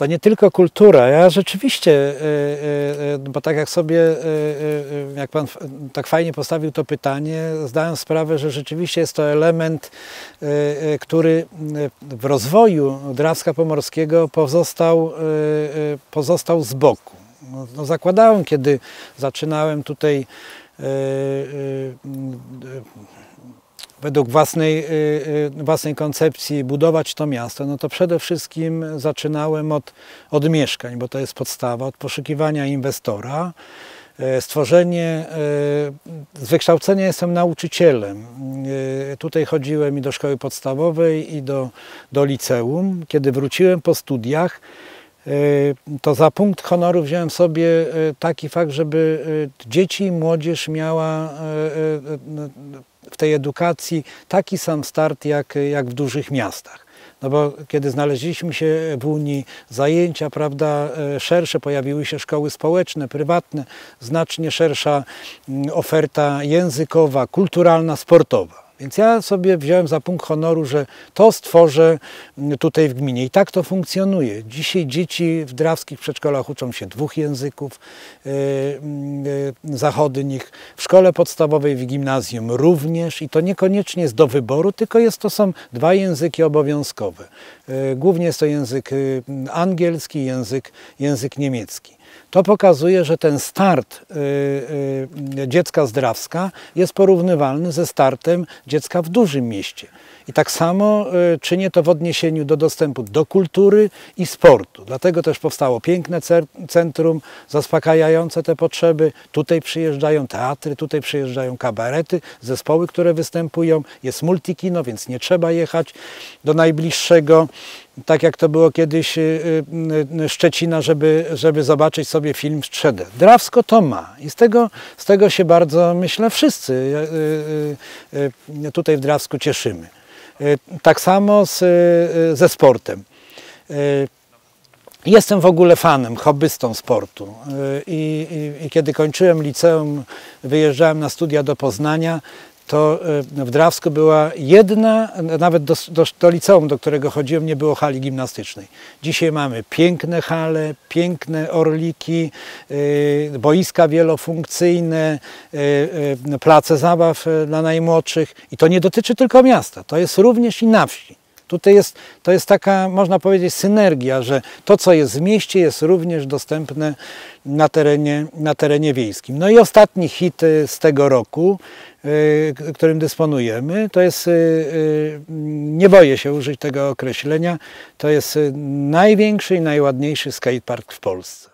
to nie tylko kultura. Ja rzeczywiście, e, e, e, bo tak jak sobie, jak Pan tak fajnie postawił to pytanie, zdałem sprawę, że rzeczywiście jest to element, który w rozwoju Drawska Pomorskiego pozostał, pozostał z boku. No, no zakładałem, kiedy zaczynałem tutaj według własnej, y, y, własnej koncepcji budować to miasto, no to przede wszystkim zaczynałem od, od mieszkań, bo to jest podstawa, od poszukiwania inwestora, e, stworzenie, e, z wykształcenia jestem nauczycielem. E, tutaj chodziłem i do szkoły podstawowej i do, do liceum. Kiedy wróciłem po studiach, to za punkt honoru wziąłem sobie taki fakt, żeby dzieci i młodzież miała w tej edukacji taki sam start jak, jak w dużych miastach. No bo kiedy znaleźliśmy się w Unii, zajęcia prawda, szersze, pojawiły się szkoły społeczne, prywatne, znacznie szersza mm, oferta językowa, kulturalna, sportowa. Więc ja sobie wziąłem za punkt honoru, że to stworzę mm, tutaj w gminie. I tak to funkcjonuje. Dzisiaj dzieci w drawskich przedszkolach uczą się dwóch języków yy, yy, zachodnich. W szkole podstawowej, w gimnazjum również. I to niekoniecznie jest do wyboru, tylko jest to są dwa języki obowiązkowe. Yy, głównie jest to język y, angielski, język, język niemiecki. To pokazuje, że ten start y, y, dziecka z Drawska jest porównywalny ze startem dziecka w dużym mieście. I tak samo y, czynię to w odniesieniu do dostępu do kultury i sportu. Dlatego też powstało piękne centrum zaspokajające te potrzeby. Tutaj przyjeżdżają teatry, tutaj przyjeżdżają kabarety, zespoły, które występują. Jest multikino, więc nie trzeba jechać do najbliższego tak jak to było kiedyś y, y, Szczecina, żeby, żeby zobaczyć sobie film w 3D. Drawsko to ma i z tego, z tego się bardzo, myślę, wszyscy tutaj w Drawsku cieszymy. Tak samo z, ze sportem. Jestem w ogóle fanem, hobbystą sportu I, i, i, kiedy kończyłem liceum, wyjeżdżałem na studia do Poznania, to w Drawsku była jedna, nawet do, do, do, liceum, do którego chodziłem, nie było hali gimnastycznej. Dzisiaj mamy piękne hale, piękne orliki, boiska wielofunkcyjne, place zabaw dla najmłodszych i to nie dotyczy tylko miasta, to jest również i na wsi. Tutaj jest, to jest taka, można powiedzieć, synergia, że to, co jest w mieście, jest również dostępne na terenie, na terenie wiejskim. No i ostatni hit z tego roku, y, którym dysponujemy, to jest, y, y, nie boję się użyć tego określenia, to jest największy i najładniejszy skatepark w Polsce.